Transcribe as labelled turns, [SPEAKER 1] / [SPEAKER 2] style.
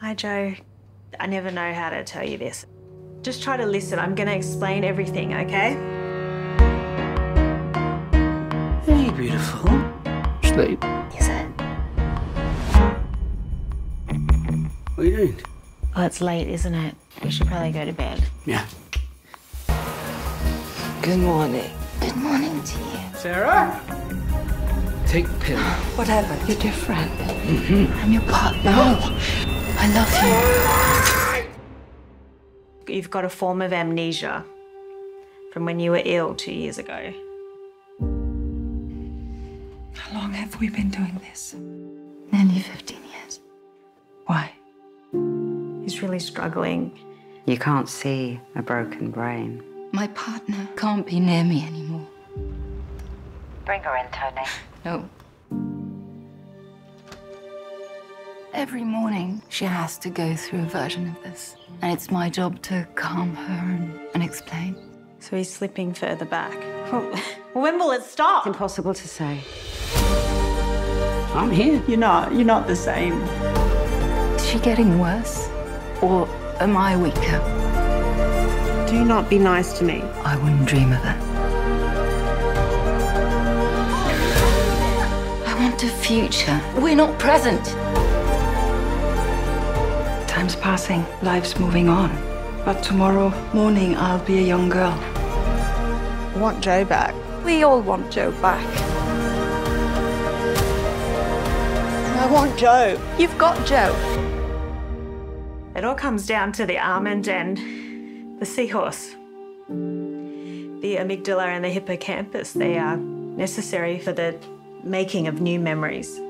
[SPEAKER 1] Hi, Joe. I never know how to tell you this. Just try to listen. I'm going to explain everything, okay?
[SPEAKER 2] Hey, beautiful. Sleep.
[SPEAKER 1] Is it?
[SPEAKER 2] What are you doing?
[SPEAKER 1] Well, it's late, isn't it? We should probably go to bed.
[SPEAKER 2] Yeah.
[SPEAKER 3] Good morning.
[SPEAKER 1] Good morning to you.
[SPEAKER 2] Sarah? Take the pill.
[SPEAKER 3] What happened? You're different. Mm-hmm.
[SPEAKER 1] I'm your partner. I love you. You've got a form of amnesia from when you were ill two years ago.
[SPEAKER 3] How long have we been doing this?
[SPEAKER 1] Nearly 15 years.
[SPEAKER 3] Why?
[SPEAKER 1] He's really struggling.
[SPEAKER 4] You can't see a broken brain.
[SPEAKER 5] My partner can't be near me anymore.
[SPEAKER 4] Bring her in, Toni.
[SPEAKER 5] No. Every morning, she has to go through a version of this. And it's my job to calm her and, and explain.
[SPEAKER 1] So he's slipping further back. Well, when will it stop?
[SPEAKER 4] It's impossible to say.
[SPEAKER 2] I'm here.
[SPEAKER 1] You're not. You're not the same.
[SPEAKER 5] Is she getting worse? Or am I weaker?
[SPEAKER 1] Do not be nice to me.
[SPEAKER 5] I wouldn't dream of it. I want a future. We're not present.
[SPEAKER 3] Time's passing, life's moving on. But tomorrow morning, I'll be a young girl.
[SPEAKER 1] I want Joe back.
[SPEAKER 3] We all want Joe back.
[SPEAKER 1] I want Joe.
[SPEAKER 3] You've got Joe.
[SPEAKER 1] It all comes down to the almond and the seahorse. The amygdala and the hippocampus, they are necessary for the making of new memories.